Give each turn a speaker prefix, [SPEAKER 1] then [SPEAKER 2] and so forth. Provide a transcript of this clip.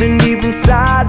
[SPEAKER 1] something deep inside.